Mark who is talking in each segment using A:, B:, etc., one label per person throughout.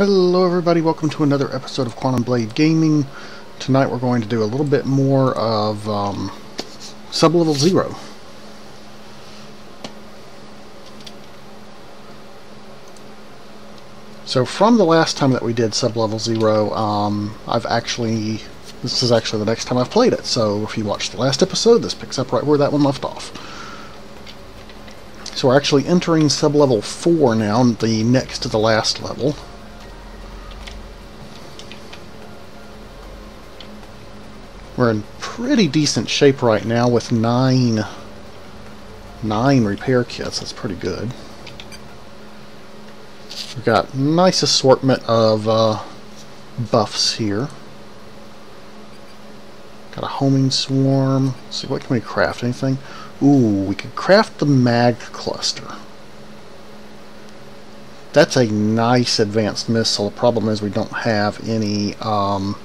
A: Hello everybody, welcome to another episode of Quantum Blade Gaming. Tonight we're going to do a little bit more of um, Sublevel Zero. So from the last time that we did Sublevel Zero, um, I've actually, this is actually the next time I've played it, so if you watched the last episode, this picks up right where that one left off. So we're actually entering Sublevel 4 now, the next to the last level. We're in pretty decent shape right now with nine nine repair kits. That's pretty good. We've got nice assortment of uh, buffs here. Got a homing swarm. Let's see, what can we craft? Anything? Ooh, we could craft the mag cluster. That's a nice advanced missile. The problem is we don't have any um,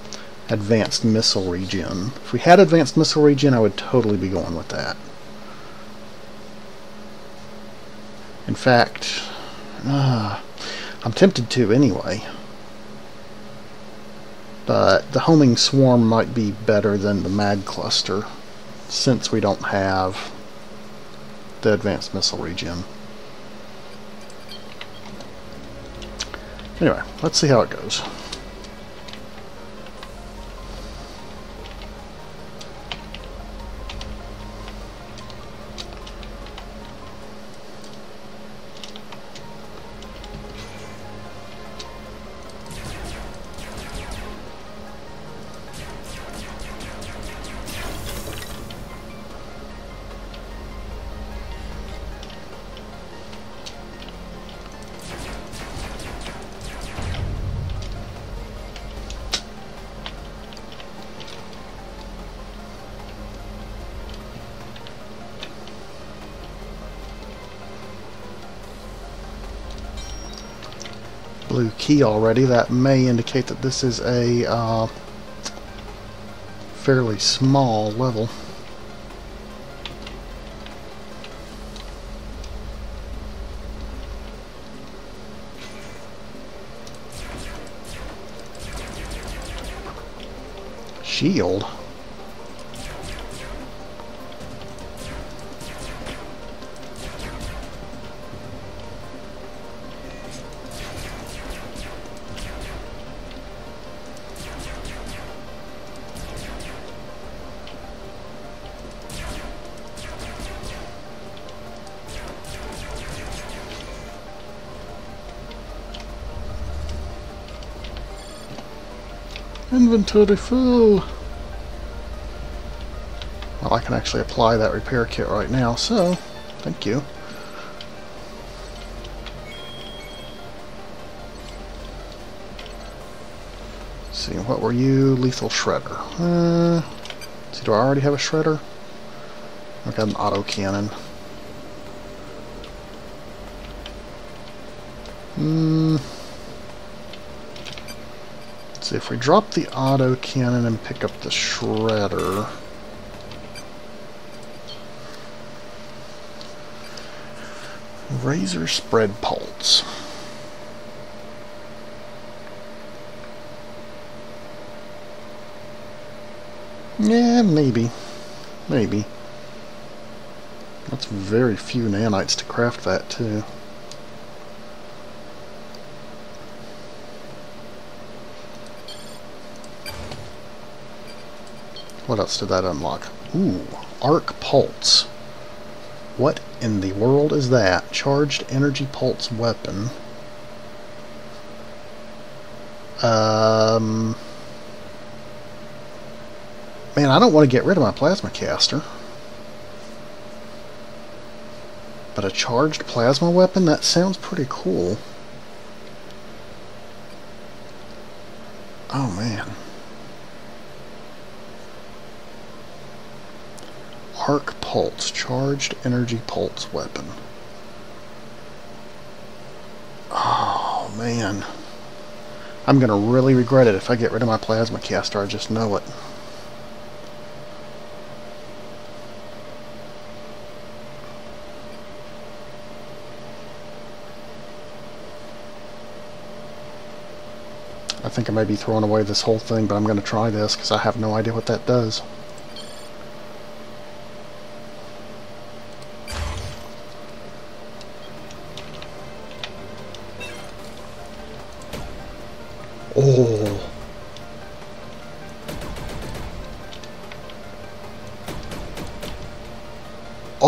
A: advanced missile regen. If we had advanced missile regen, I would totally be going with that. In fact, uh, I'm tempted to anyway. But the homing swarm might be better than the mag cluster since we don't have the advanced missile regen. Anyway, let's see how it goes. Key already. That may indicate that this is a uh, fairly small level. Shield? Inventory full. Well, I can actually apply that repair kit right now, so thank you. Let's see, what were you? Lethal Shredder. Uh, see, do I already have a Shredder? I've got an auto cannon. Hmm. See, if we drop the auto cannon and pick up the shredder... Razor spread pulse. Yeah, maybe. Maybe. That's very few nanites to craft that, too. What else did that unlock? Ooh, Arc Pulse. What in the world is that? Charged Energy Pulse weapon. Um... Man, I don't want to get rid of my plasma caster. But a charged plasma weapon? That sounds pretty cool. Oh man. Arc Pulse, Charged Energy Pulse Weapon. Oh, man. I'm going to really regret it if I get rid of my Plasma Caster, I just know it. I think I may be throwing away this whole thing, but I'm going to try this because I have no idea what that does.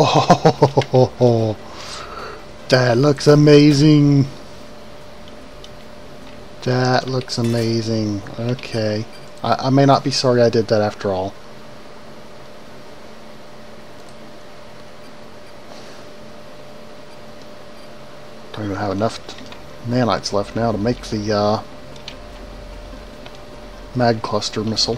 A: That looks amazing. That looks amazing. Okay. I, I may not be sorry I did that after all. Don't even have enough nanites left now to make the uh, mag cluster missile.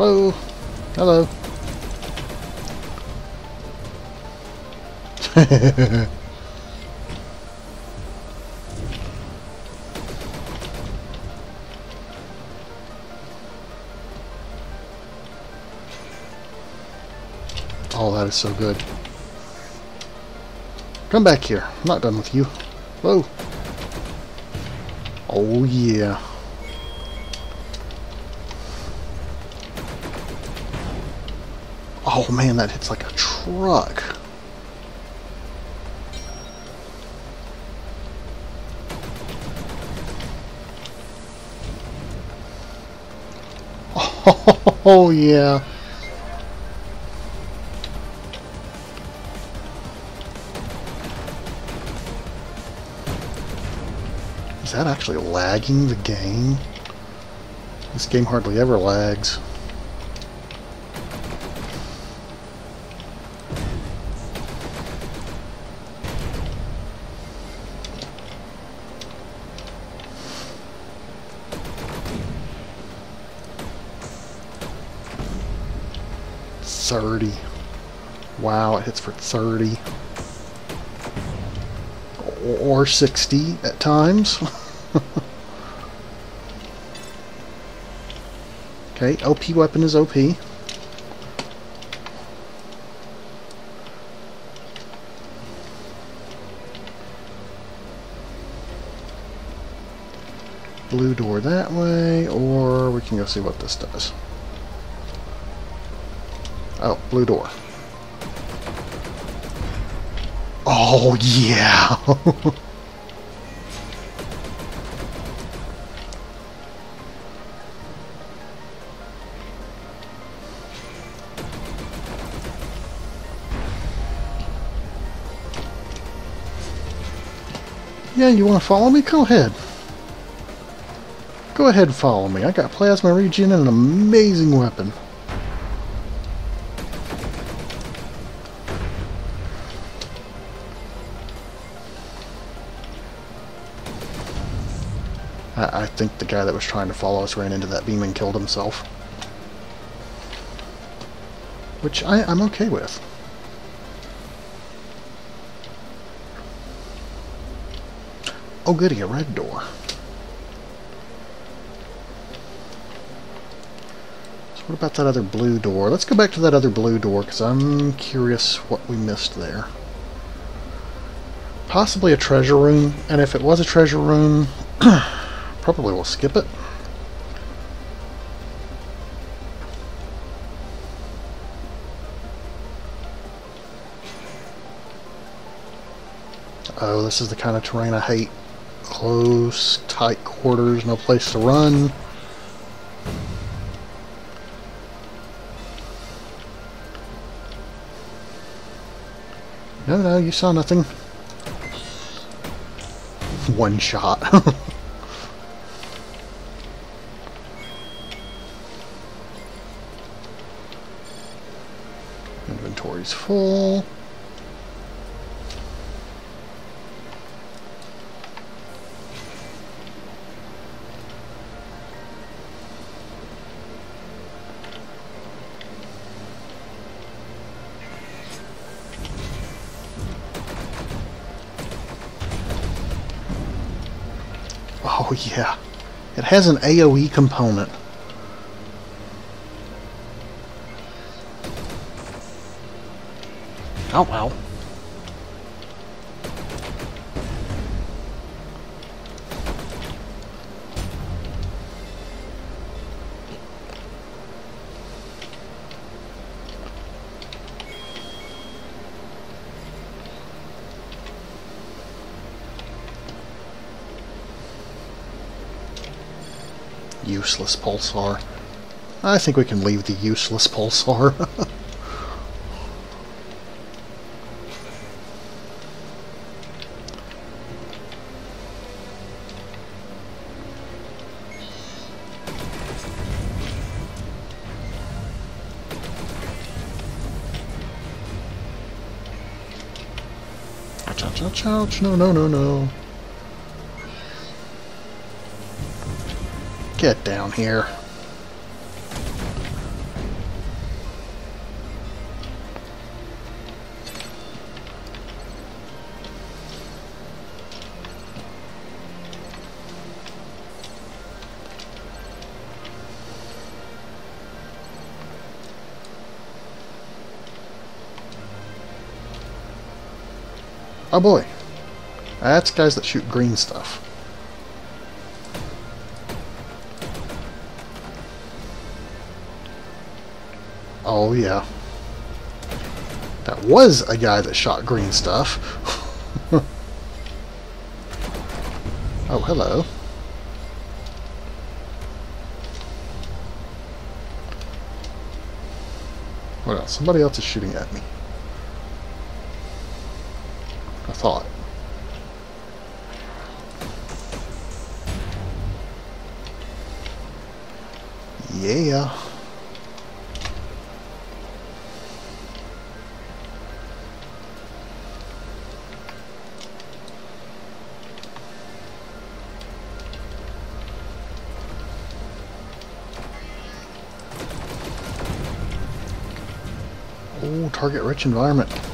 A: Whoa! Hello. oh, that is so good. Come back here. I'm not done with you. Whoa. Oh, yeah. Oh man, that hits like a truck. Oh yeah. Is that actually lagging the game? This game hardly ever lags. Hits for 30. Or 60 at times. okay, OP weapon is OP. Blue door that way, or we can go see what this does. Oh, blue door. Oh, yeah! yeah, you want to follow me? Go ahead. Go ahead and follow me. I got plasma regen and an amazing weapon. Think the guy that was trying to follow us ran into that beam and killed himself. Which I, I'm okay with. Oh goody, a red door. So what about that other blue door? Let's go back to that other blue door, because I'm curious what we missed there. Possibly a treasure room, and if it was a treasure room, probably will skip it. Oh, this is the kind of terrain I hate. Close, tight quarters, no place to run. No, no, you saw nothing. One shot. Inventory's full. Oh yeah, it has an AoE component. Oh well. Useless pulsar. I think we can leave the useless pulsar. ouch, ouch. No, no, no, no. Get down here. Oh boy. That's guys that shoot green stuff. Oh yeah. That was a guy that shot green stuff. oh, hello. What else? Somebody else is shooting at me. I thought. Yeah. Oh, target rich environment.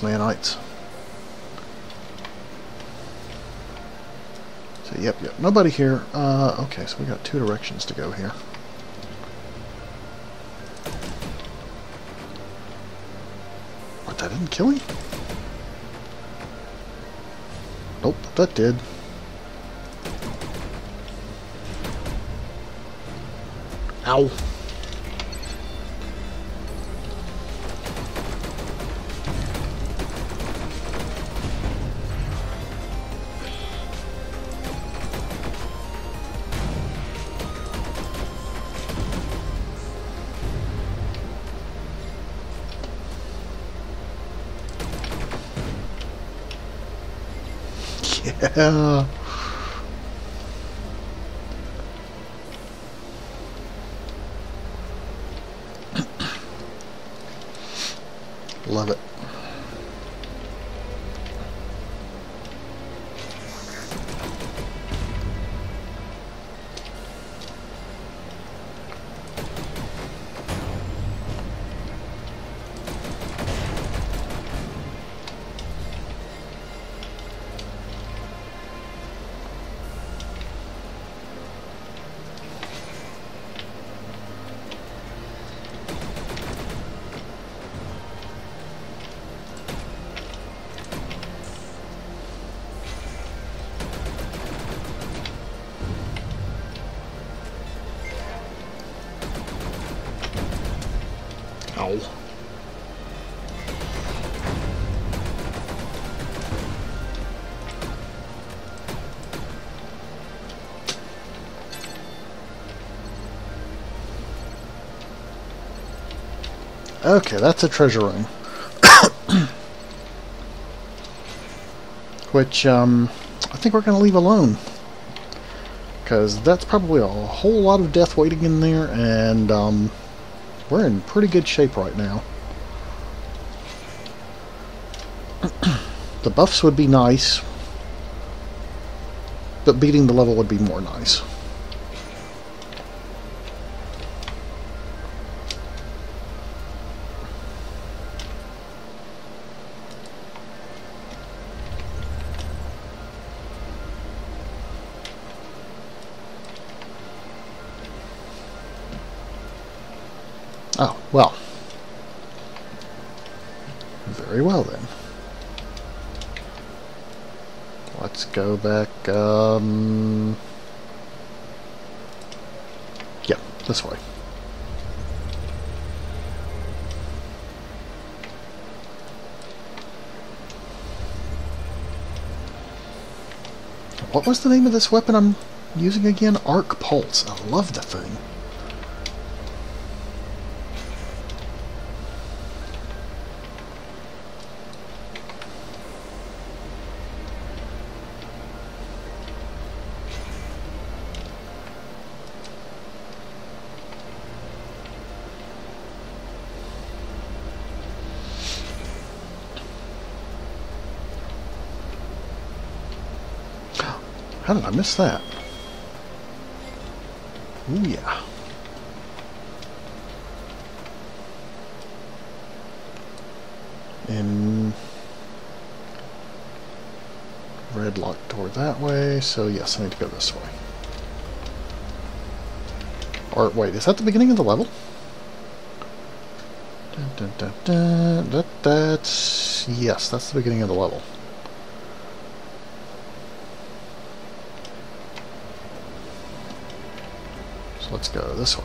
A: Nanites. So, yep, yep, nobody here. Uh, okay, so we got two directions to go here. What, that didn't kill him? Nope, that did. Ow. Yeah. Okay, that's a treasure room. Which, um, I think we're going to leave alone. Because that's probably a whole lot of death waiting in there, and, um, we're in pretty good shape right now. the buffs would be nice, but beating the level would be more nice. Well. Very well then. Let's go back, um... Yeah, this way. What was the name of this weapon I'm using again? Arc Pulse. I love the thing. How did I miss that? Ooh, yeah. And red locked door that way, so yes, I need to go this way. Or wait, is that the beginning of the level? Dun, dun, dun. That, that's yes, that's the beginning of the level. Go this way.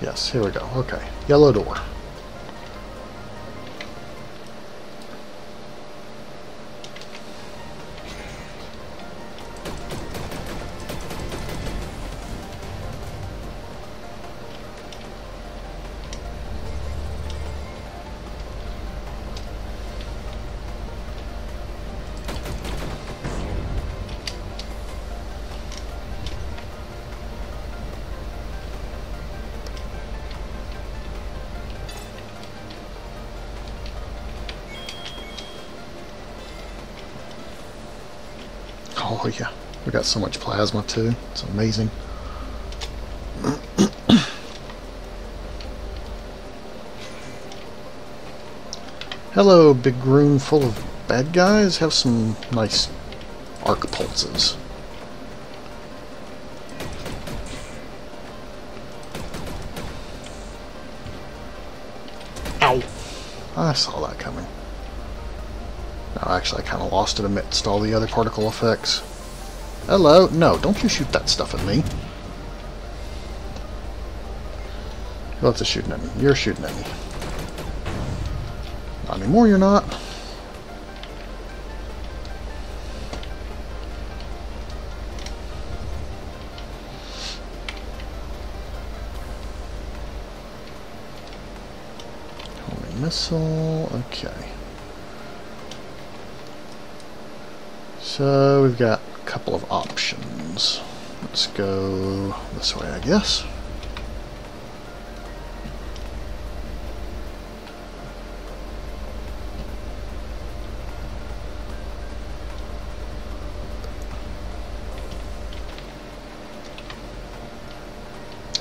A: Yes, here we go. Okay. Yellow door. Got so much plasma too. It's amazing. Hello, big room full of bad guys. Have some nice arc pulses. Ow! I saw that coming. No, actually, I kind of lost it amidst all the other particle effects. Hello? No, don't you shoot that stuff at me. Who else is shooting at me? You're shooting at me. Not anymore, you're not. Homing missile, okay. So we've got couple of options. Let's go this way, I guess.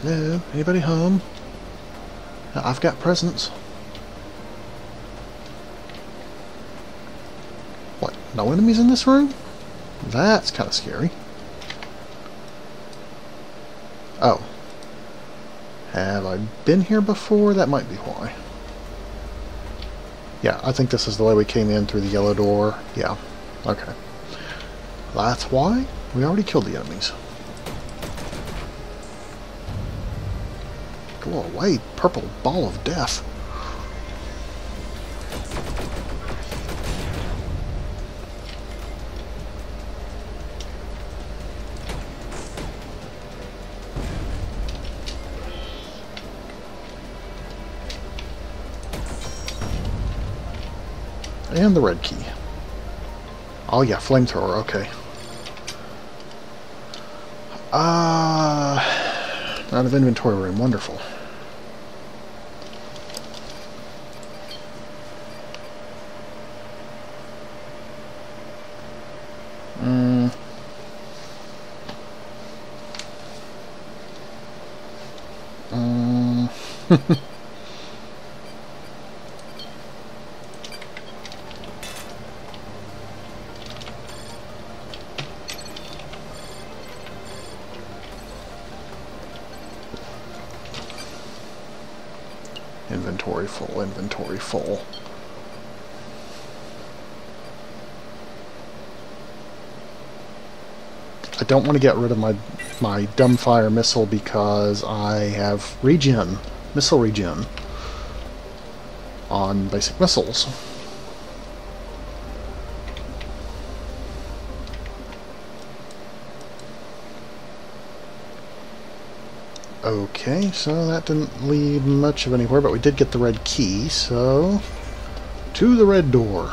A: Hello, anybody home? Uh, I've got presents. What, no enemies in this room? That's kind of scary. Oh. Have I been here before? That might be why. Yeah, I think this is the way we came in through the yellow door. Yeah, okay. That's why? We already killed the enemies. Go away, purple ball of death. And the red key. Oh yeah, flamethrower, okay. Ah, uh, out of inventory room, wonderful. Mm. Mm. full. I don't want to get rid of my my dumbfire missile because I have regen, missile regen on basic missiles. Okay, so that didn't lead much of anywhere, but we did get the red key, so... To the red door.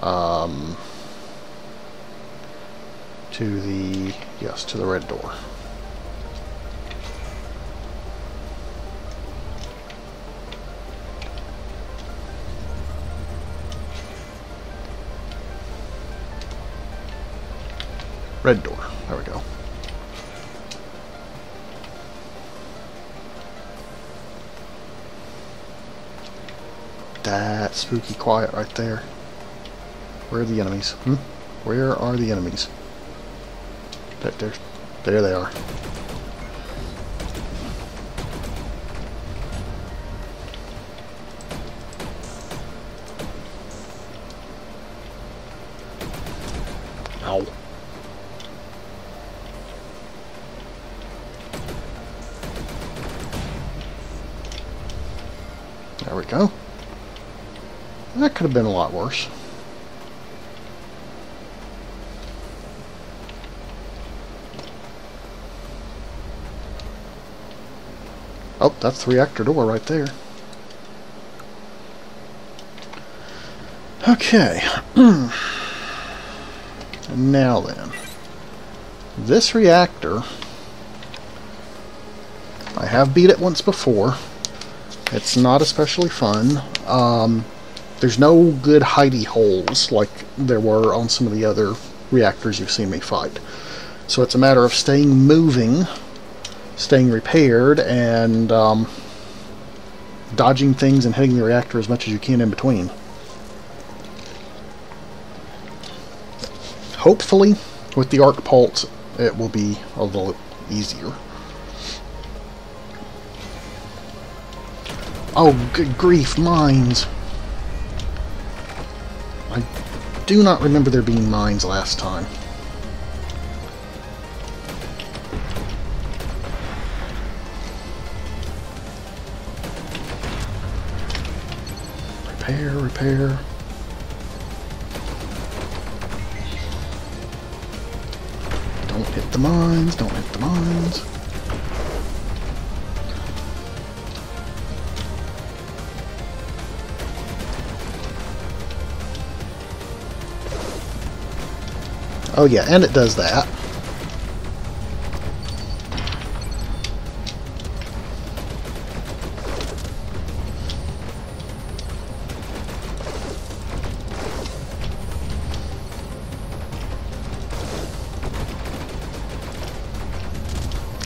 A: Um... To the... yes, to the red door. Red door. That spooky quiet right there. Where are the enemies? Hmm? Where are the enemies? There, there, there they are. Ow. There we go. That could have been a lot worse. Oh, that's the reactor door right there. Okay. now then. This reactor, I have beat it once before. It's not especially fun. Um, there's no good hidey holes like there were on some of the other reactors you've seen me fight. So it's a matter of staying moving, staying repaired, and um, dodging things and hitting the reactor as much as you can in between. Hopefully, with the arc pulse, it will be a little easier. Oh, good grief, mines! Do not remember there being mines last time. Repair, repair. Don't hit the mines, don't hit the mines. Oh yeah, and it does that.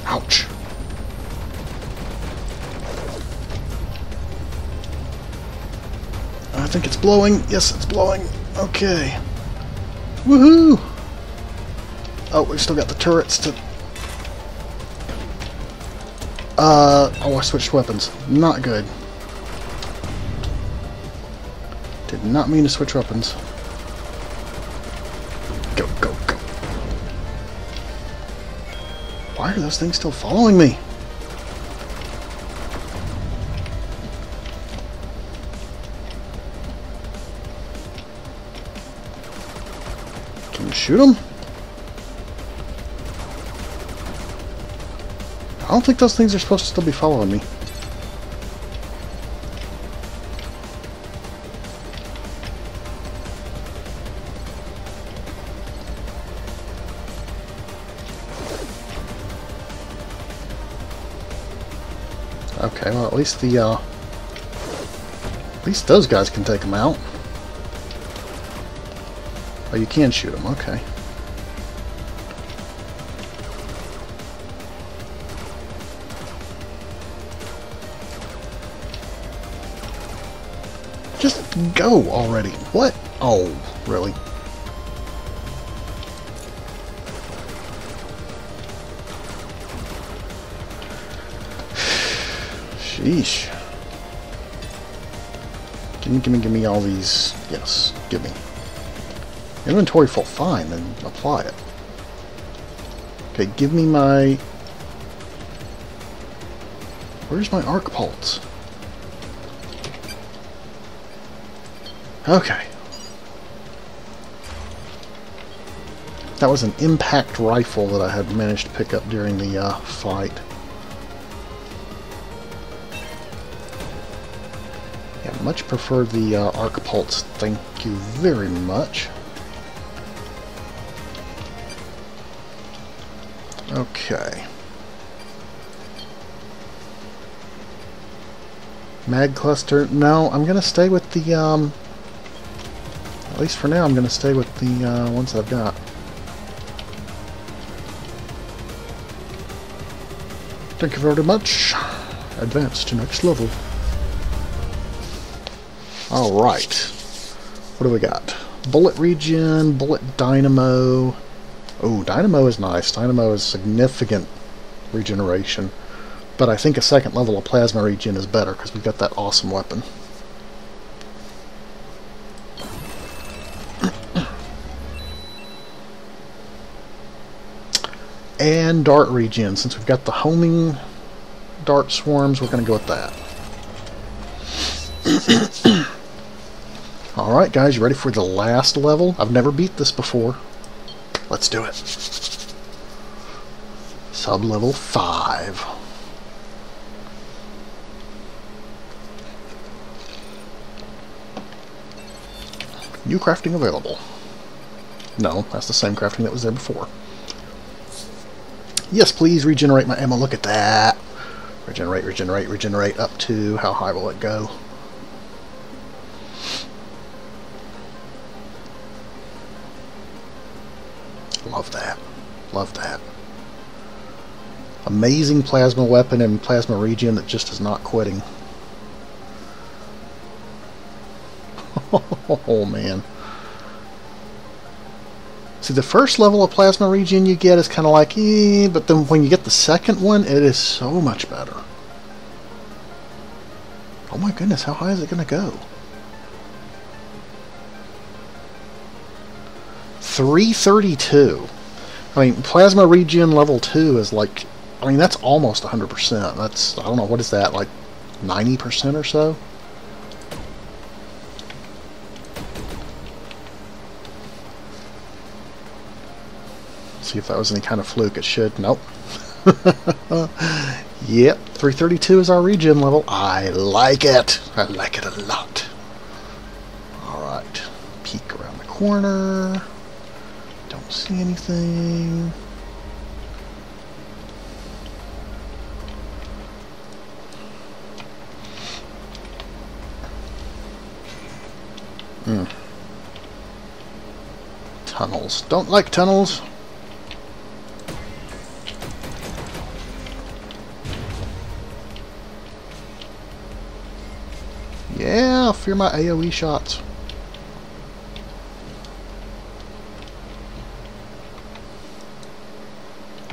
A: Ouch. I think it's blowing. Yes, it's blowing. Okay. Woohoo! Oh, we've still got the turrets to... Uh, oh, I switched weapons. Not good. Did not mean to switch weapons. Go, go, go. Why are those things still following me? Can you shoot them? I don't think those things are supposed to still be following me. Okay, well at least the, uh... At least those guys can take them out. Oh, you can shoot them, okay. Go already. What? Oh, really? Sheesh. Gimme, gimme, gimme all these. Yes, gimme. Inventory full, fine, then apply it. Okay, give me my... Where's my arc pulse? Okay. That was an impact rifle that I had managed to pick up during the uh, fight. Yeah, much prefer the uh, arc pulse. Thank you very much. Okay. Mag cluster. No, I'm going to stay with the, um, least for now, I'm going to stay with the uh, ones I've got. Thank you very much. Advance to next level. Alright. What do we got? Bullet regen, bullet dynamo. Oh, dynamo is nice. Dynamo is significant regeneration. But I think a second level of plasma regen is better because we've got that awesome weapon. And dart regen. Since we've got the homing dart swarms, we're going to go with that. Alright guys, you ready for the last level? I've never beat this before. Let's do it. Sub-level 5. New crafting available. No, that's the same crafting that was there before. Yes, please regenerate my ammo. Look at that. Regenerate, regenerate, regenerate up to how high will it go? Love that. Love that. Amazing plasma weapon and plasma regen that just is not quitting. oh man. See, the first level of plasma regen you get is kind of like, eh, but then when you get the second one, it is so much better. Oh my goodness, how high is it going to go? 332. I mean, plasma regen level 2 is like, I mean, that's almost 100%. That's, I don't know, what is that, like 90% or so? See if that was any kind of fluke. It should. Nope. yep, 332 is our regen level. I like it. I like it a lot. Alright. Peek around the corner. Don't see anything. Hmm. Tunnels. Don't like tunnels. Yeah, fear my AoE shots.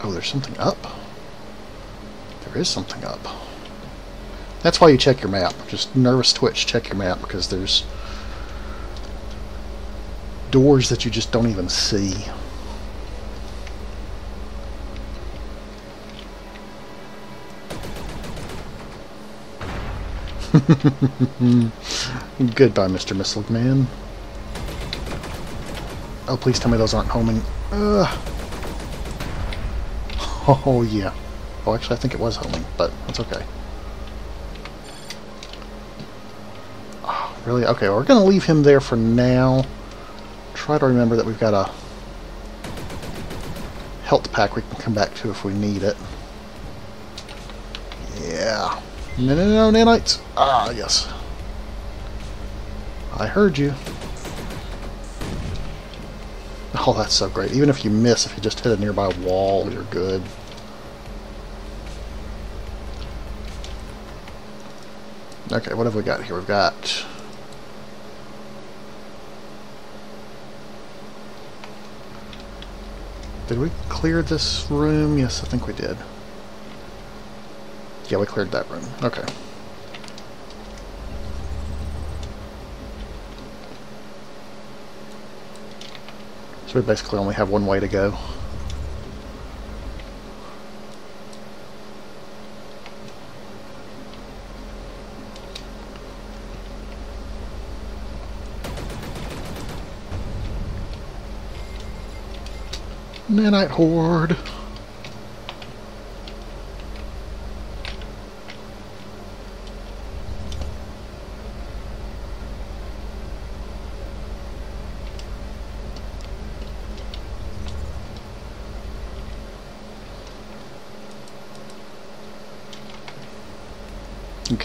A: Oh, there's something up. There is something up. That's why you check your map. Just nervous twitch, check your map, because there's doors that you just don't even see. Goodbye, Mr. Missile Man. Oh, please tell me those aren't homing. Ugh. Oh, yeah. Oh, actually, I think it was homing, but that's okay. Oh, really? Okay, well, we're going to leave him there for now. Try to remember that we've got a health pack we can come back to if we need it. Yeah. No, no, no, nanites. Ah, yes. I heard you. Oh, that's so great. Even if you miss, if you just hit a nearby wall, you're good. Okay, what have we got here? We've got... Did we clear this room? Yes, I think we did. Yeah, we cleared that room. Okay. So we basically only have one way to go. Nanite Horde!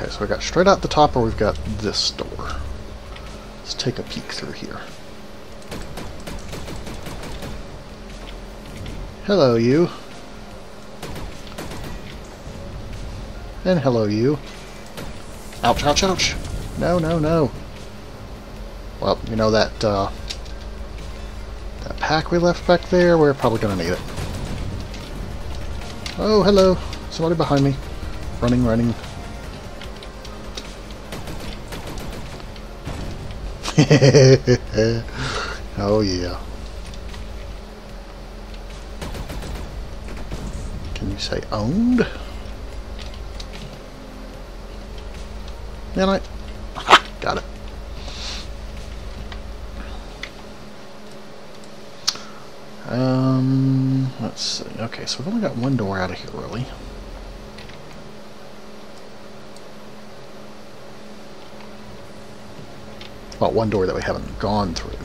A: Okay, so we got straight out the top, or we've got this door. Let's take a peek through here. Hello, you. And hello, you. Ouch, ouch, ouch. No, no, no. Well, you know that, uh, that pack we left back there? We're probably going to need it. Oh, hello. Somebody behind me. Running, running. oh, yeah. Can you say owned? Man, I... got it. Um, let's see. Okay, so we've only got one door out of here, really. Well, one door that we haven't gone through.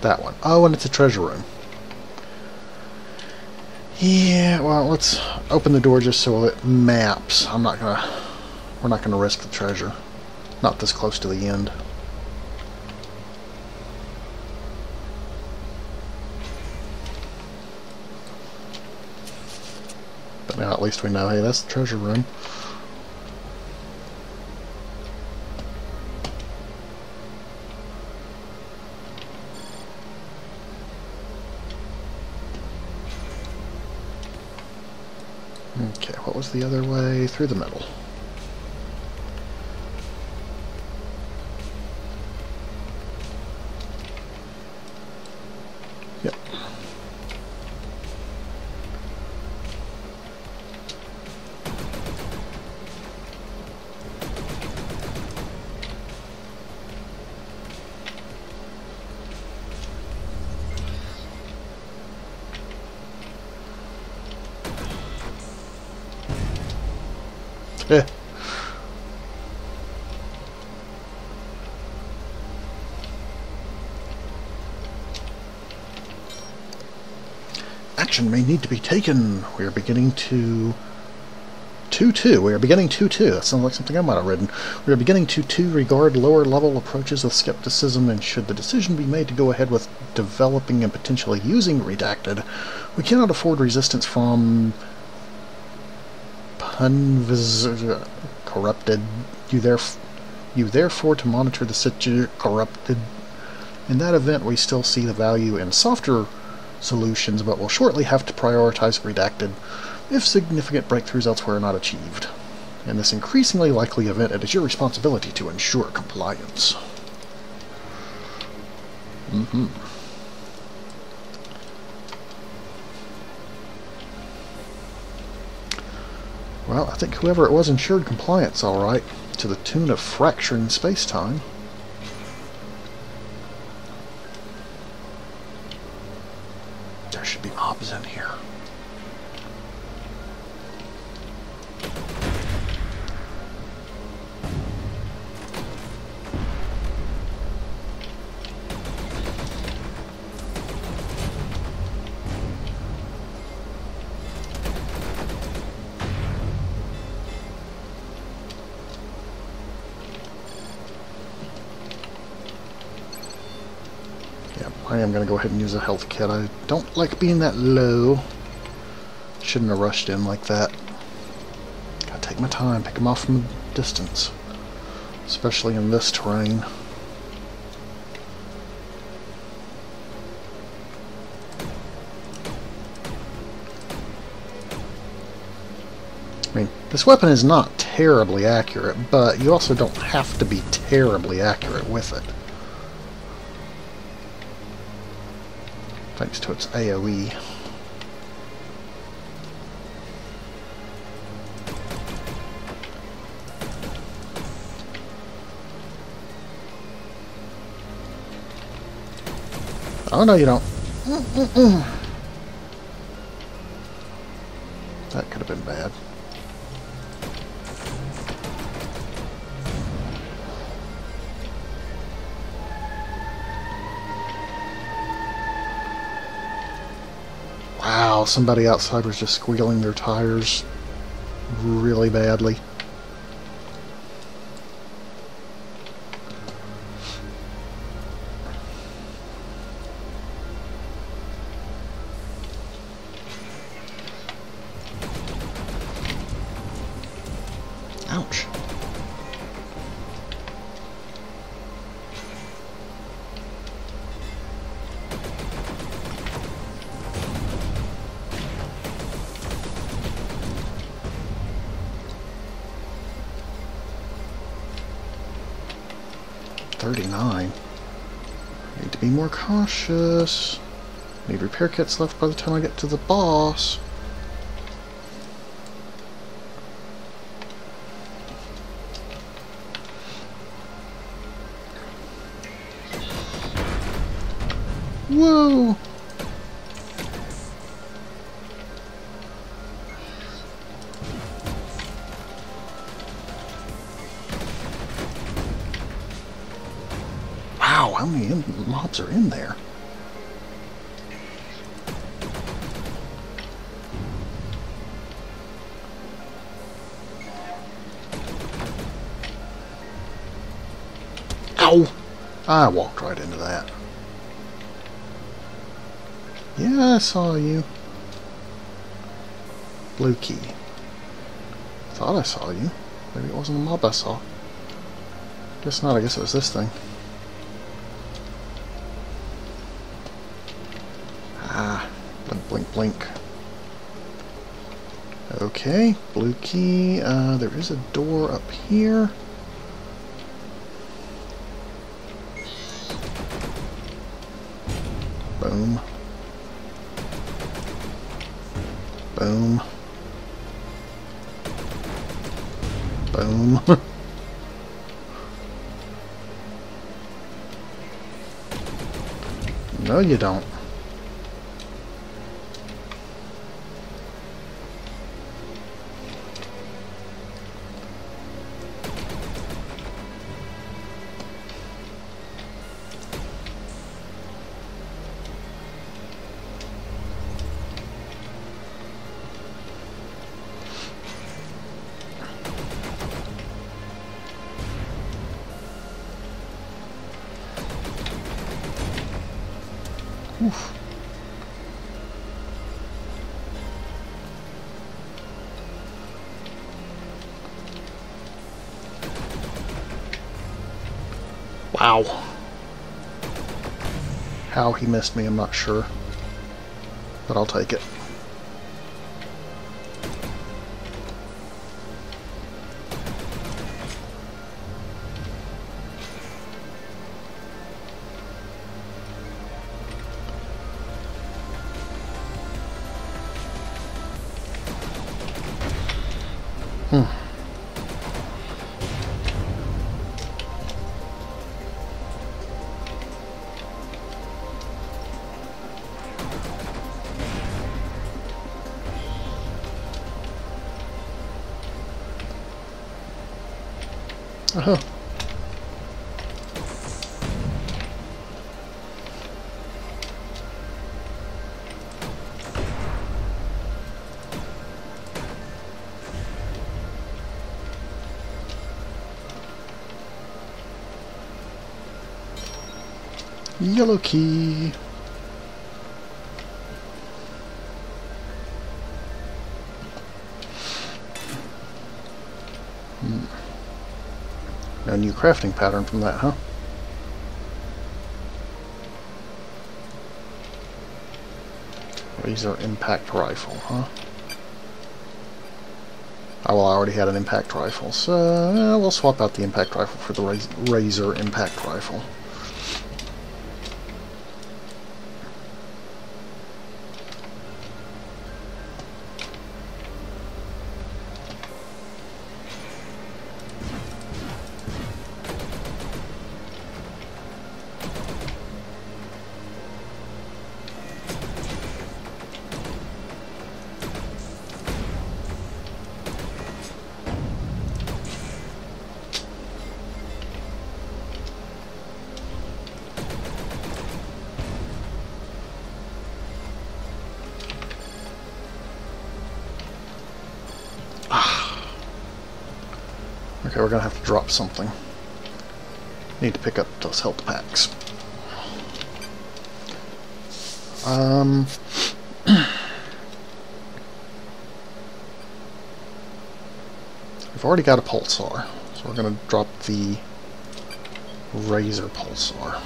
A: That one. Oh, and it's a treasure room. Yeah, well, let's open the door just so it maps. I'm not gonna... We're not gonna risk the treasure. Not this close to the end. But now at least we know, hey, that's the treasure room. Was the other way? Through the middle. Action may need to be taken. We are beginning to... 2-2. We are beginning 2-2. That sounds like something I might have written. We are beginning to 2 regard lower level approaches with skepticism and should the decision be made to go ahead with developing and potentially using Redacted, we cannot afford resistance from unvis corrupted. You theref you therefore to monitor the situation corrupted. In that event, we still see the value in softer solutions, but will shortly have to prioritize redacted if significant breakthroughs elsewhere are not achieved. In this increasingly likely event, it is your responsibility to ensure compliance. Mm-hmm. Well, I think whoever it was ensured compliance all right, to the tune of fracturing space-time. Going to go ahead and use a health kit. I don't like being that low. Shouldn't have rushed in like that. Gotta take my time, pick them off from a distance. Especially in this terrain. I mean, this weapon is not terribly accurate, but you also don't have to be terribly accurate with it. Thanks to its AoE. Oh, no, you don't. That could have been bad. Somebody outside was just squealing their tires really badly. Thirty-nine. Need to be more cautious. Need repair kits left by the time I get to the boss. I walked right into that. Yeah, I saw you. Blue key. Thought I saw you. Maybe it wasn't a mob I saw. Guess not, I guess it was this thing. Ah, blink, blink, blink. Okay, blue key. Uh, there is a door up here. Boom. Boom. Boom. no, you don't. Oof. Wow. How he missed me, I'm not sure. But I'll take it. Yellow key. Hmm. A new crafting pattern from that, huh? Razor impact rifle, huh? Oh, well, I already had an impact rifle, so uh, we'll swap out the impact rifle for the Razor impact rifle. Okay, we're gonna have to drop something. Need to pick up those health packs. Um... We've already got a pulsar, so we're gonna drop the Razor Pulsar.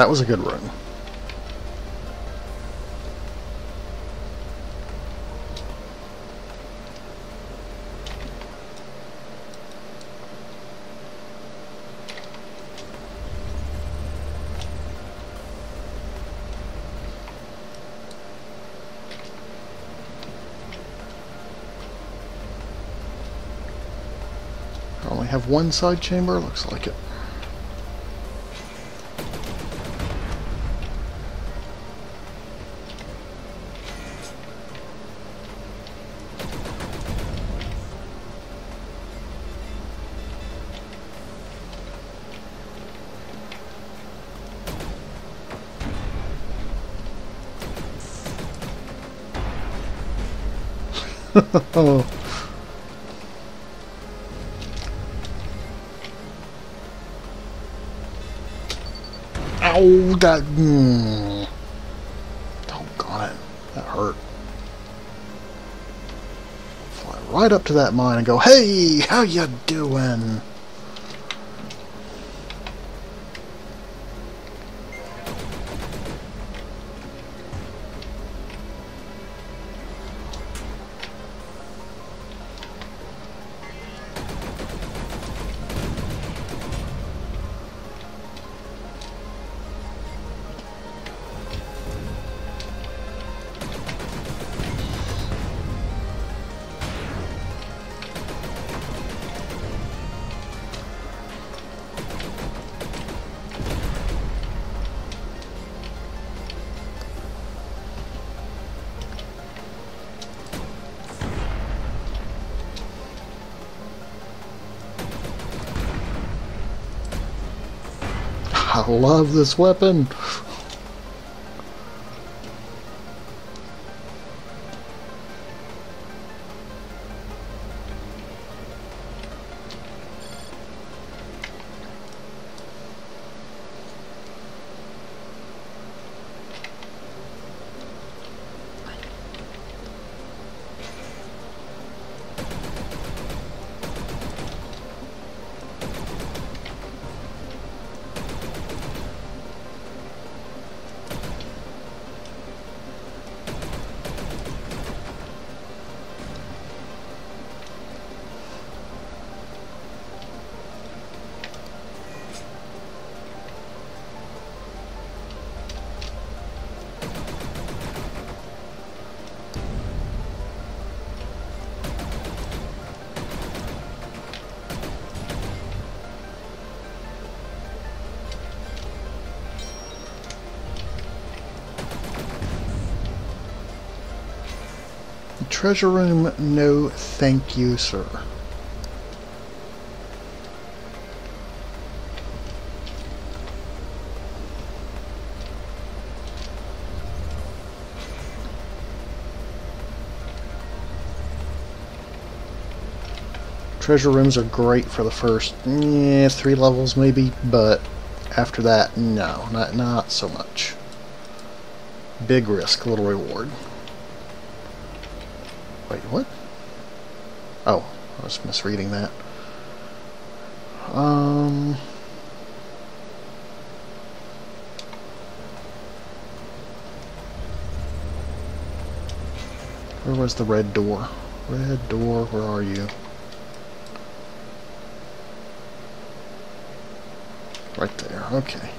A: That was a good run. I only have one side chamber, looks like it. Oh. Ow, that... Mm. Doggone it. That hurt. Fly right up to that mine and go, Hey, how you doing? Love this weapon. Treasure room, no thank you, sir. Treasure rooms are great for the first eh, three levels maybe, but after that, no, not, not so much. Big risk, little reward. Wait, what? Oh, I was misreading that. Um... Where was the red door? Red door, where are you? Right there, okay.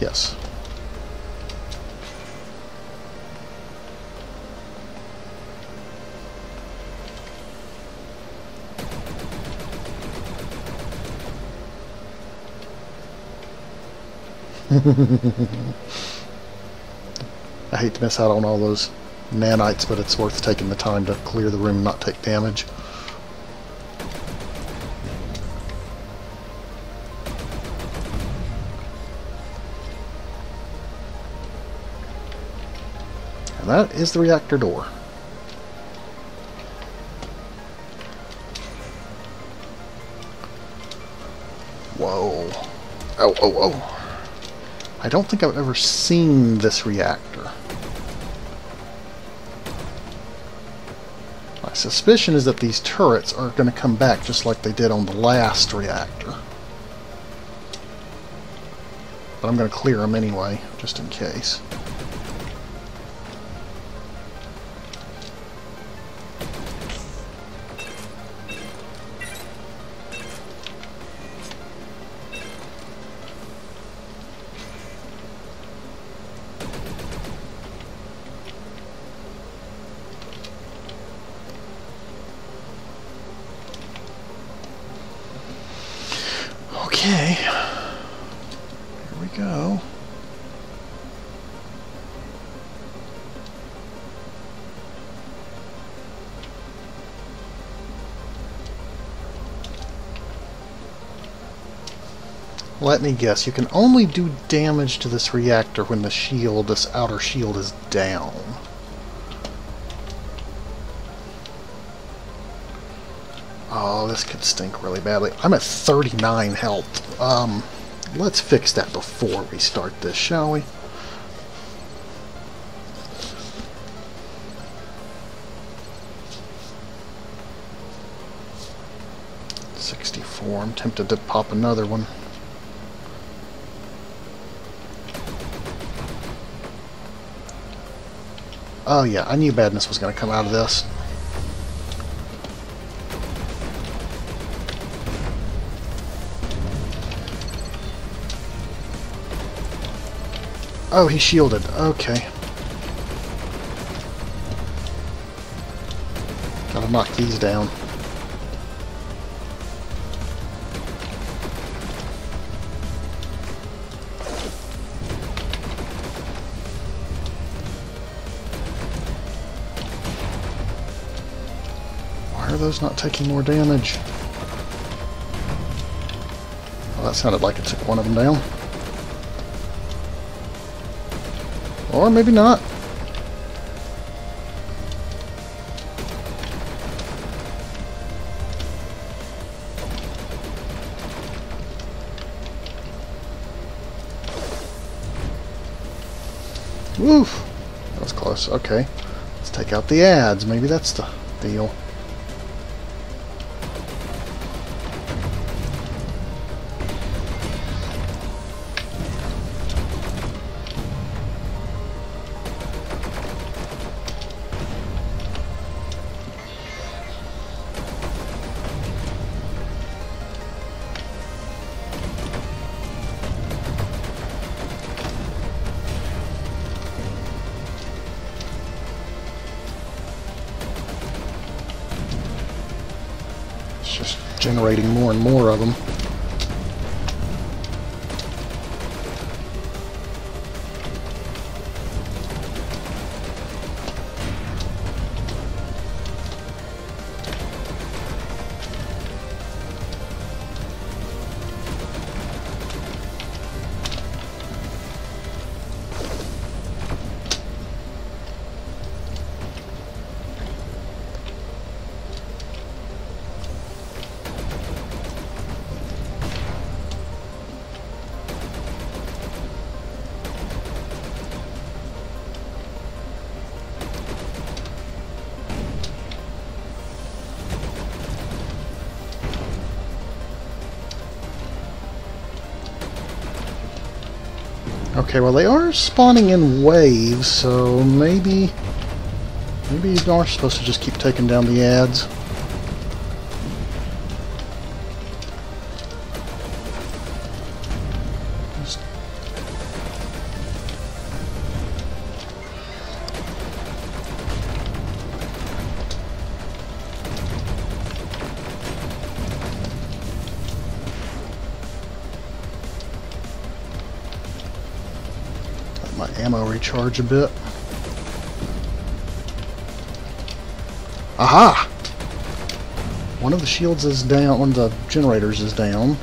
A: Yes. I hate to miss out on all those nanites, but it's worth taking the time to clear the room and not take damage. And that is the reactor door. Whoa. Oh, oh, oh. I don't think I've ever seen this reactor. My suspicion is that these turrets are going to come back just like they did on the last reactor. But I'm going to clear them anyway, just in case. Let me guess, you can only do damage to this reactor when the shield, this outer shield, is down. Oh, this could stink really badly. I'm at 39 health. Um, let's fix that before we start this, shall we? Sixty-four. I'm tempted to pop another one. Oh yeah, I knew badness was going to come out of this. Oh, he shielded. Okay. Gotta knock these down. Those not taking more damage? Well, that sounded like it took one of them down. Or maybe not. Woof! That was close. Okay. Let's take out the ads. Maybe that's the deal. Generating more and more of them. Okay, well they are spawning in waves, so maybe maybe you are supposed to just keep taking down the ads. Ammo recharge a bit. Aha! One of the shields is down, one of the generators is down.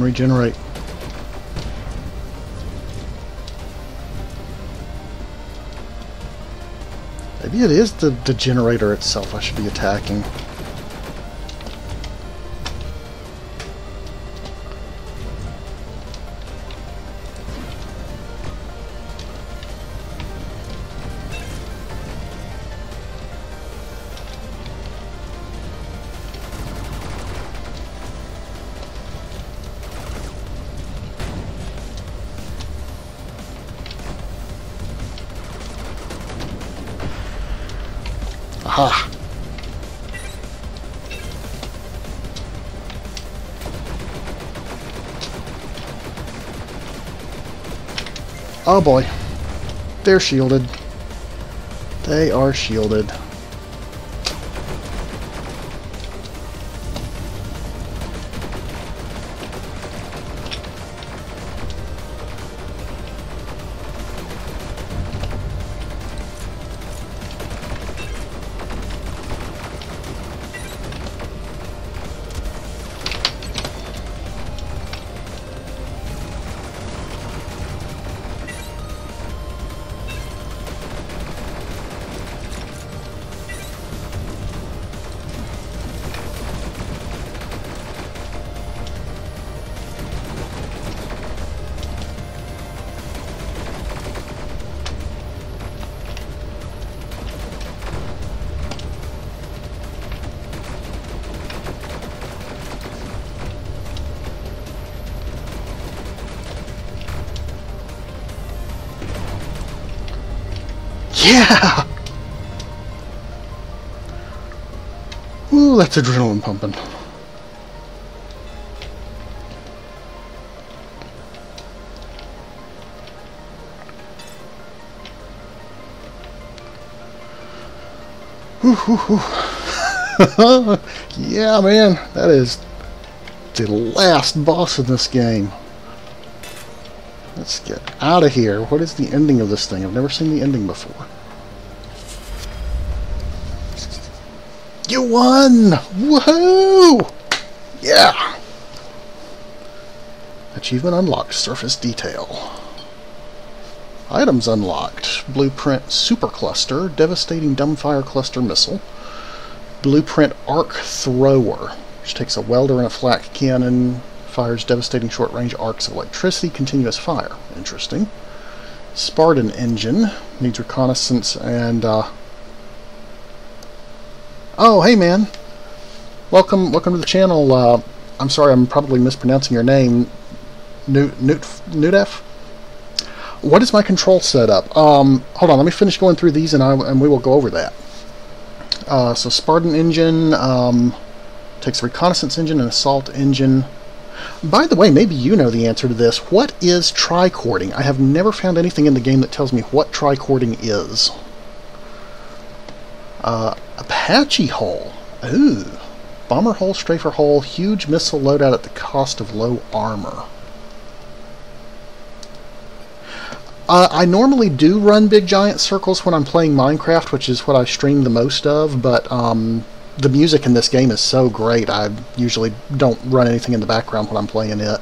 A: On, regenerate. Maybe it is the, the generator itself I should be attacking. Oh boy. They're shielded. They are shielded. Yeah! Ooh, that's adrenaline pumping. Ooh, ooh, ooh. yeah, man, that is the last boss in this game. Let's get out of here. What is the ending of this thing? I've never seen the ending before. Won! Woohoo! Yeah! Achievement unlocked. Surface detail. Items unlocked. Blueprint Supercluster. Devastating Dumbfire Cluster Missile. Blueprint Arc Thrower, which takes a welder and a flak cannon, fires devastating short-range arcs of electricity, continuous fire. Interesting. Spartan Engine needs reconnaissance and uh, Oh, hey man. Welcome welcome to the channel. Uh, I'm sorry, I'm probably mispronouncing your name. Newt Newt? What is my control setup? Um, hold on, let me finish going through these and I and we will go over that. Uh, so Spartan engine um, takes a reconnaissance engine and assault engine. By the way, maybe you know the answer to this. What is tricording? I have never found anything in the game that tells me what tricording is. Uh, Apache hull. Ooh. Bomber hull, strafer hull, huge missile loadout at the cost of low armor. Uh, I normally do run big giant circles when I'm playing Minecraft, which is what I stream the most of, but um, the music in this game is so great, I usually don't run anything in the background when I'm playing it.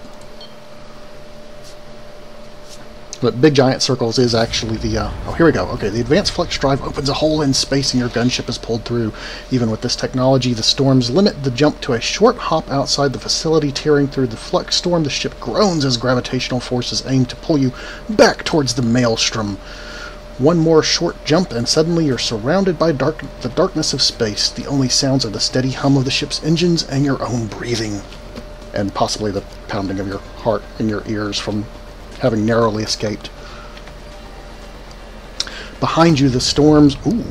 A: But Big Giant Circles is actually the, uh, oh, here we go. Okay, the Advanced Flux Drive opens a hole in space and your gunship is pulled through. Even with this technology, the storms limit the jump to a short hop outside the facility. Tearing through the flux Storm, the ship groans as gravitational forces aim to pull you back towards the Maelstrom. One more short jump and suddenly you're surrounded by dark, the darkness of space. The only sounds are the steady hum of the ship's engines and your own breathing. And possibly the pounding of your heart in your ears from having narrowly escaped. Behind you, the storms... Ooh!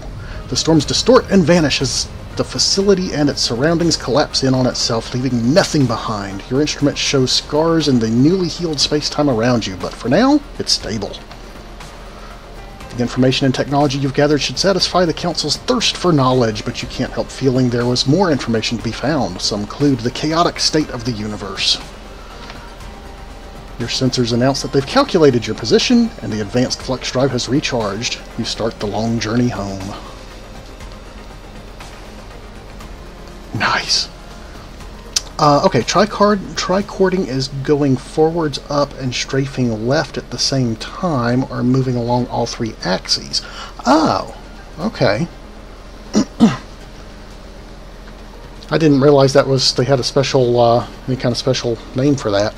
A: The storms distort and vanish as the facility and its surroundings collapse in on itself, leaving nothing behind. Your instrument shows scars in the newly healed space-time around you, but for now, it's stable. The information and technology you've gathered should satisfy the Council's thirst for knowledge, but you can't help feeling there was more information to be found. Some clue to the chaotic state of the universe. Your sensors announce that they've calculated your position, and the advanced flux drive has recharged. You start the long journey home. Nice. Uh, okay, tricard, tricording is going forwards, up, and strafing left at the same time, or moving along all three axes. Oh, okay. I didn't realize that was they had a special, uh, any kind of special name for that.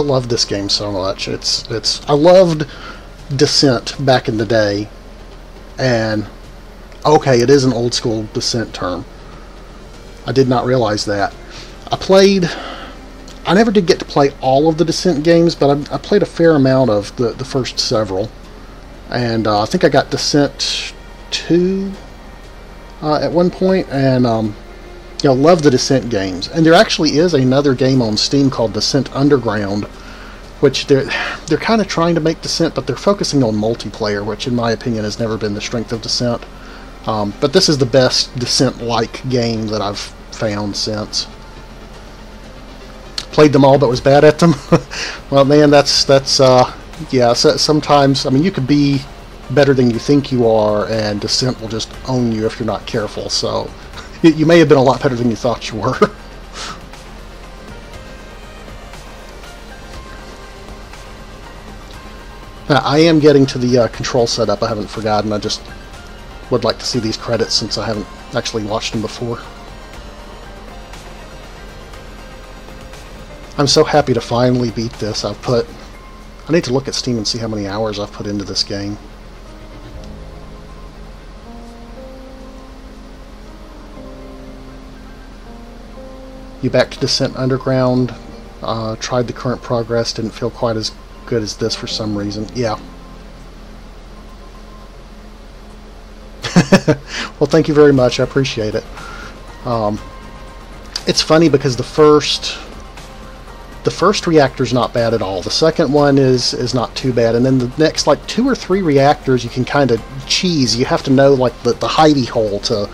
A: Love this game so much. It's it's I loved Descent back in the day, and okay, it is an old school Descent term. I did not realize that. I played. I never did get to play all of the Descent games, but I, I played a fair amount of the the first several, and uh, I think I got Descent two uh, at one point, and um, you know, love the Descent games. And there actually is another game on Steam called Descent Underground, which they're they're kind of trying to make Descent, but they're focusing on multiplayer, which in my opinion has never been the strength of Descent. Um, but this is the best Descent-like game that I've found since. Played them all, but was bad at them. well, man, that's that's uh, yeah. So sometimes, I mean, you could be better than you think you are, and Descent will just own you if you're not careful. So you may have been a lot better than you thought you were. I am getting to the uh, control setup. I haven't forgotten. I just would like to see these credits since I haven't actually watched them before. I'm so happy to finally beat this. I've put... I need to look at Steam and see how many hours I've put into this game. You back to Descent Underground. Uh, tried the current progress. Didn't feel quite as good as this for some reason. Yeah. well, thank you very much. I appreciate it. Um, it's funny because the first the first reactor's not bad at all. The second one is is not too bad, and then the next like two or three reactors you can kind of cheese. You have to know like the the hidey hole to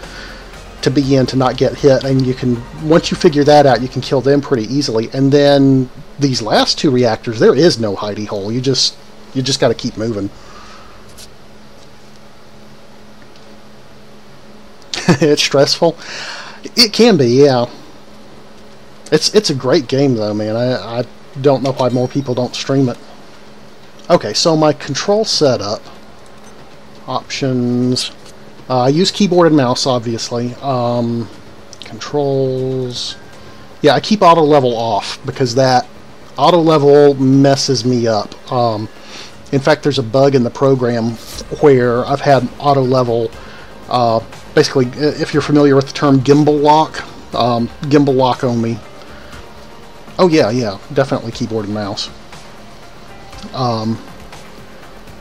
A: to be in to not get hit, and you can once you figure that out, you can kill them pretty easily. And then these last two reactors, there is no hidey hole. You just you just got to keep moving. it's stressful. It can be, yeah. It's it's a great game though, man. I I don't know why more people don't stream it. Okay, so my control setup options. Uh, I use keyboard and mouse, obviously. Um, controls. Yeah, I keep auto level off because that auto level messes me up. Um, in fact, there's a bug in the program where I've had auto level. Uh, basically, if you're familiar with the term gimbal lock, um, gimbal lock on me Oh yeah, yeah, definitely keyboard and mouse. Um,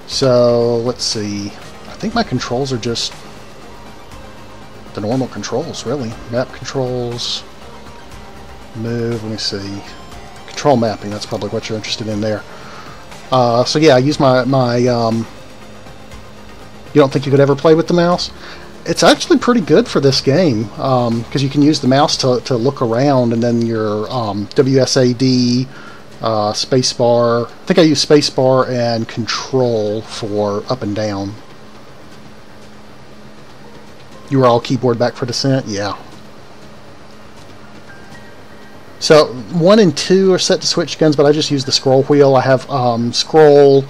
A: so let's see. I think my controls are just the normal controls, really. Map controls, move. Let me see. Control mapping. That's probably what you're interested in there. Uh, so yeah, I use my my. Um, you don't think you could ever play with the mouse? it's actually pretty good for this game because um, you can use the mouse to, to look around and then your um, WSAD, uh, spacebar. I think I use spacebar and control for up and down. You were all keyboard back for descent? Yeah. So, 1 and 2 are set to switch guns, but I just use the scroll wheel. I have um, scroll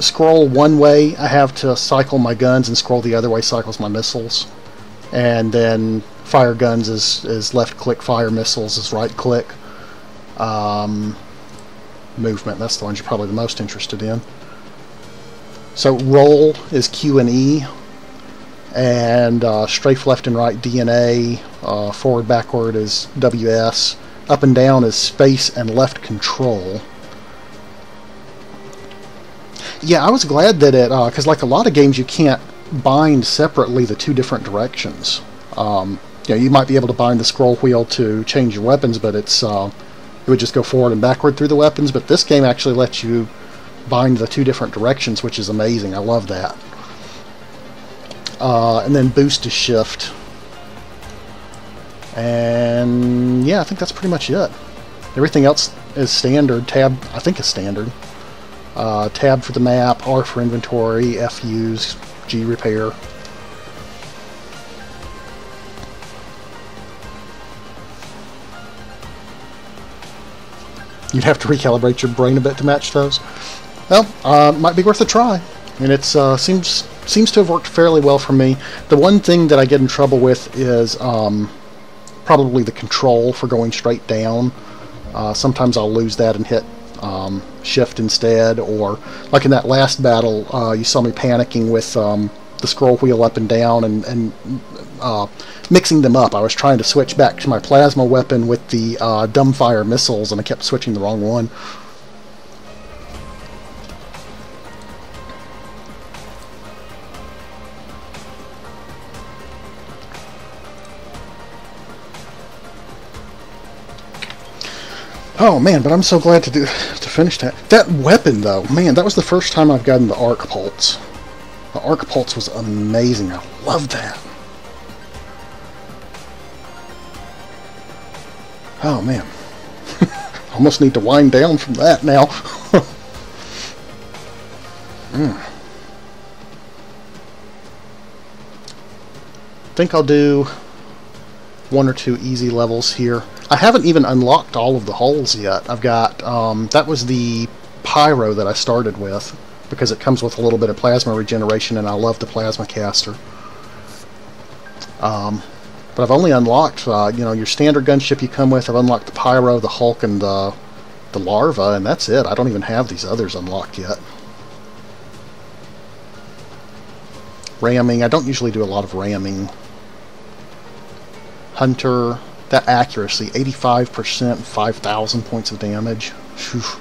A: scroll one way, I have to cycle my guns, and scroll the other way cycles my missiles. And then fire guns is, is left click, fire missiles is right click. Um, movement, that's the ones you're probably the most interested in. So roll is Q and E, and uh, strafe left and right DNA, uh, forward backward is WS, up and down is space and left control. Yeah, I was glad that it, because uh, like a lot of games, you can't bind separately the two different directions. Um, you know, you might be able to bind the scroll wheel to change your weapons, but it's uh, it would just go forward and backward through the weapons. But this game actually lets you bind the two different directions, which is amazing. I love that. Uh, and then boost to shift. And yeah, I think that's pretty much it. Everything else is standard. Tab, I think, is standard. Uh, tab for the map, R for inventory, F use, G repair. You'd have to recalibrate your brain a bit to match those. Well, uh, might be worth a try. Mean, it uh, seems seems to have worked fairly well for me. The one thing that I get in trouble with is um, probably the control for going straight down. Uh, sometimes I'll lose that and hit um, shift instead, or like in that last battle, uh, you saw me panicking with um, the scroll wheel up and down and, and uh, mixing them up. I was trying to switch back to my plasma weapon with the uh, dumbfire missiles, and I kept switching the wrong one. Oh man, but I'm so glad to do to finish that. That weapon though, man, that was the first time I've gotten the arc pulse. The arc pulse was amazing. I love that. Oh man. Almost need to wind down from that now. mm. think I'll do one or two easy levels here. I haven't even unlocked all of the holes yet. I've got, um, that was the Pyro that I started with, because it comes with a little bit of plasma regeneration, and I love the plasma caster. Um, but I've only unlocked, uh, you know, your standard gunship you come with. I've unlocked the Pyro, the Hulk, and the, the Larva, and that's it. I don't even have these others unlocked yet. Ramming. I don't usually do a lot of ramming. Hunter, that accuracy, 85%, 5,000 points of damage. Whew.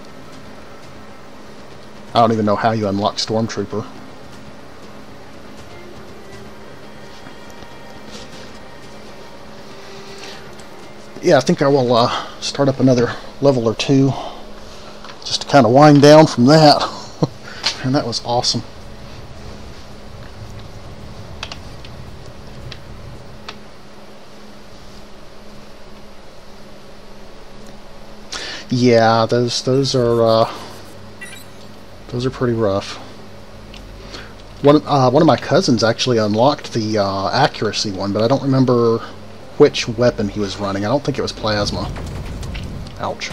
A: I don't even know how you unlock Stormtrooper. yeah, I think I will uh, start up another level or two just to kind of wind down from that. and that was awesome. Yeah, those those are uh, those are pretty rough. One uh, one of my cousins actually unlocked the uh, accuracy one, but I don't remember which weapon he was running. I don't think it was plasma. Ouch.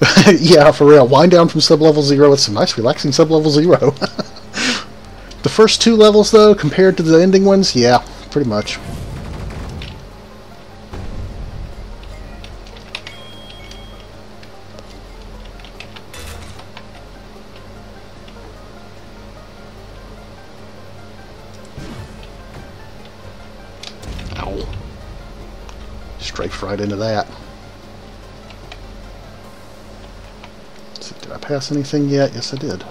A: yeah, for real. Wind down from sub-level zero with some nice relaxing sub-level zero. the first two levels, though, compared to the ending ones, yeah, pretty much. Ow. Strafed right into that. Did I pass anything yet? Yes, I did.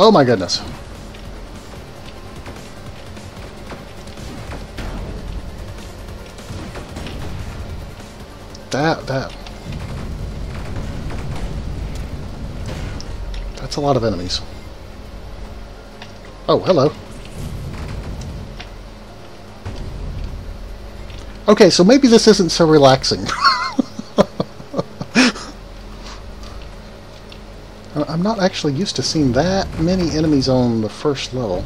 A: Oh my goodness. That, that. That's a lot of enemies. Oh, hello. Okay, so maybe this isn't so relaxing. I'm not actually used to seeing that many enemies on the first level.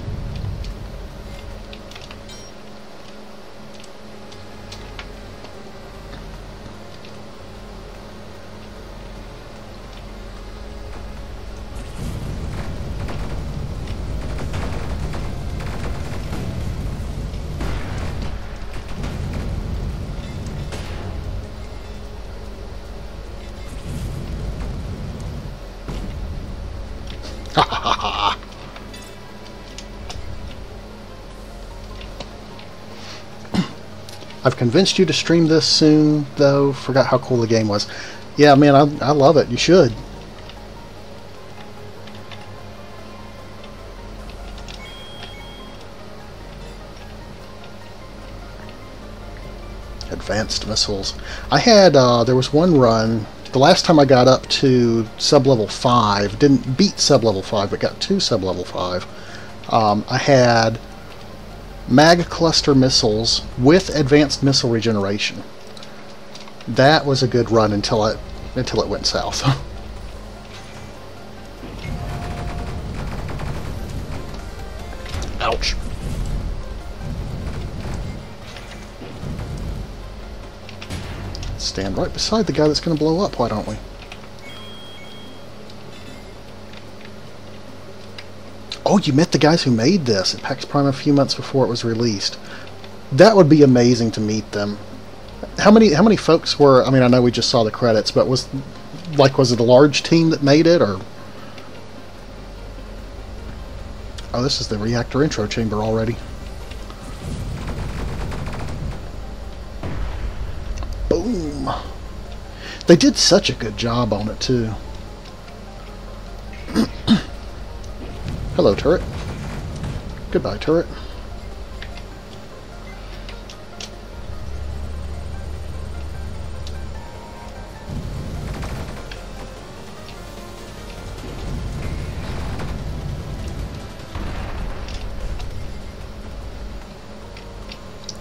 A: Convinced you to stream this soon, though. Forgot how cool the game was. Yeah, man, I, I love it. You should. Advanced missiles. I had, uh, there was one run, the last time I got up to sub-level 5, didn't beat sub-level 5, but got to sub-level 5, um, I had mag cluster missiles with advanced missile regeneration. That was a good run until it until it went south. Ouch. Stand right beside the guy that's going to blow up, why don't we? Oh, you met the guys who made this at PAX Prime a few months before it was released. That would be amazing to meet them. How many how many folks were? I mean, I know we just saw the credits, but was like was it a large team that made it, or? Oh, this is the reactor intro chamber already. Boom! They did such a good job on it too. Hello, turret. Goodbye, turret.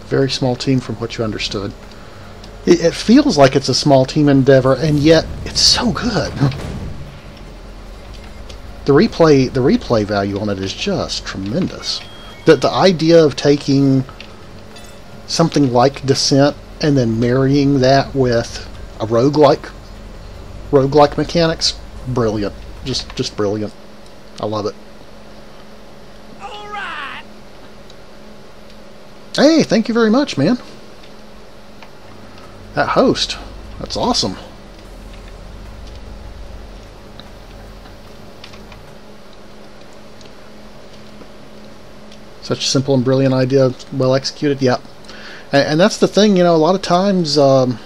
A: Very small team from what you understood. It, it feels like it's a small team endeavor, and yet it's so good. the replay the replay value on it is just tremendous. That the idea of taking something like Descent and then marrying that with a roguelike roguelike mechanics, brilliant. Just just brilliant. I love it.
B: Alright.
A: Hey, thank you very much, man. That host. That's awesome. Such a simple and brilliant idea, well executed. Yep. And, and that's the thing, you know. A lot of times, um,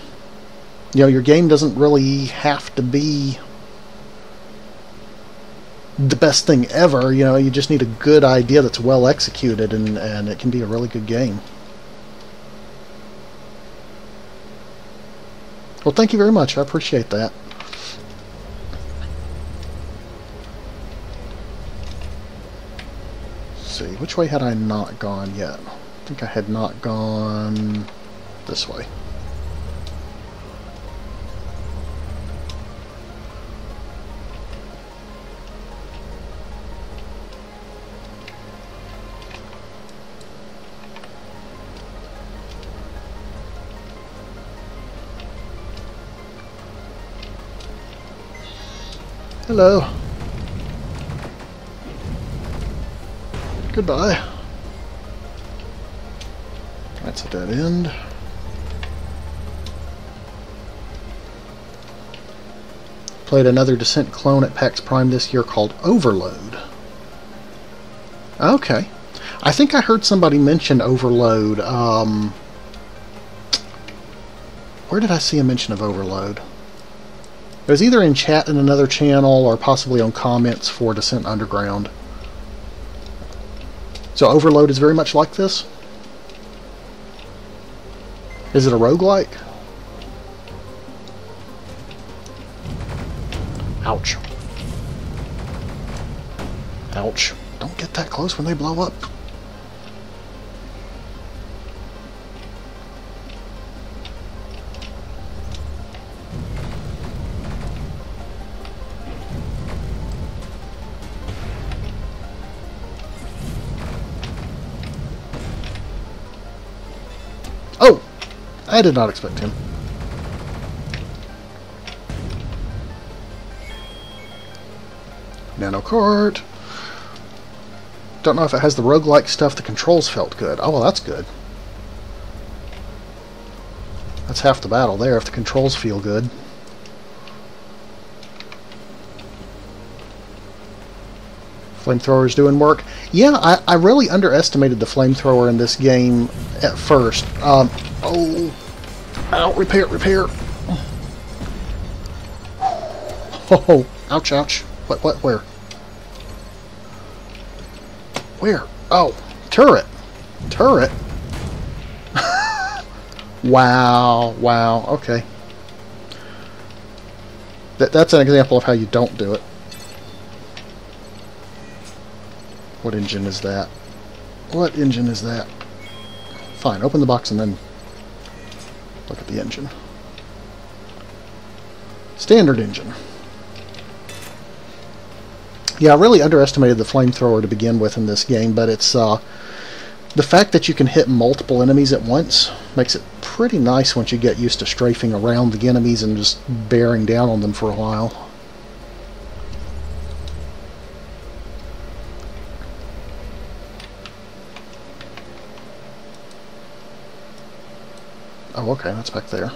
A: you know, your game doesn't really have to be the best thing ever. You know, you just need a good idea that's well executed, and and it can be a really good game. Well, thank you very much. I appreciate that. Which way had I not gone yet? I think I had not gone this way. Hello. Goodbye. That's a dead end. Played another Descent clone at PAX Prime this year called Overload. Okay. I think I heard somebody mention Overload. Um, where did I see a mention of Overload? It was either in chat in another channel or possibly on comments for Descent Underground. So Overload is very much like this? Is it a roguelike? Ouch. Ouch. Don't get that close when they blow up. I did not expect him. Nano cart. Don't know if it has the roguelike stuff. The controls felt good. Oh, well, that's good. That's half the battle there, if the controls feel good. Flamethrower's doing work. Yeah, I, I really underestimated the flamethrower in this game at first. Um, oh, Ow, repair, repair. Oh, ouch, ouch. What, what, where? Where? Oh, turret. Turret? wow, wow, okay. That, that's an example of how you don't do it. What engine is that? What engine is that? Fine, open the box and then Look at the engine. Standard engine. Yeah, I really underestimated the flamethrower to begin with in this game, but it's uh, the fact that you can hit multiple enemies at once makes it pretty nice once you get used to strafing around the enemies and just bearing down on them for a while. Oh, okay, that's back there.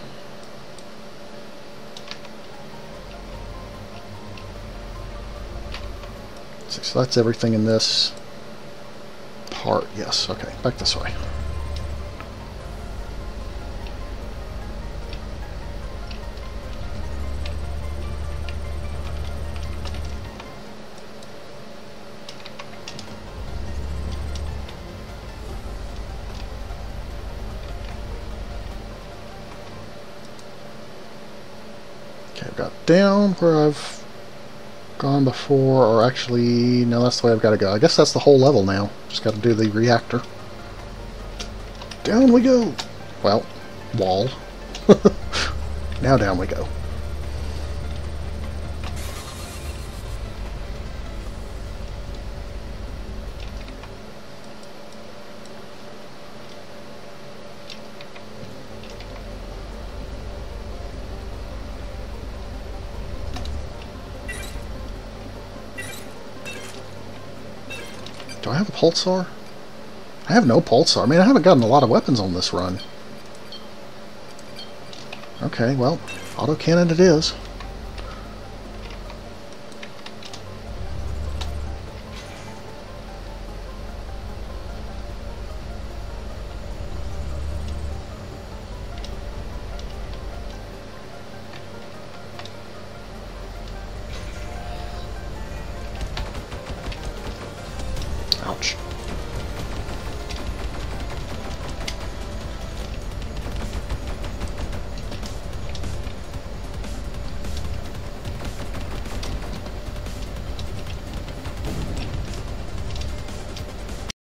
A: So that's everything in this part. Yes, okay, back this way. Down where I've gone before, or actually, no, that's the way I've got to go. I guess that's the whole level now. Just got to do the reactor. Down we go! Well, wall. now down we go. Do I have a pulsar? I have no pulsar. I mean, I haven't gotten a lot of weapons on this run. Okay, well, autocannon it is.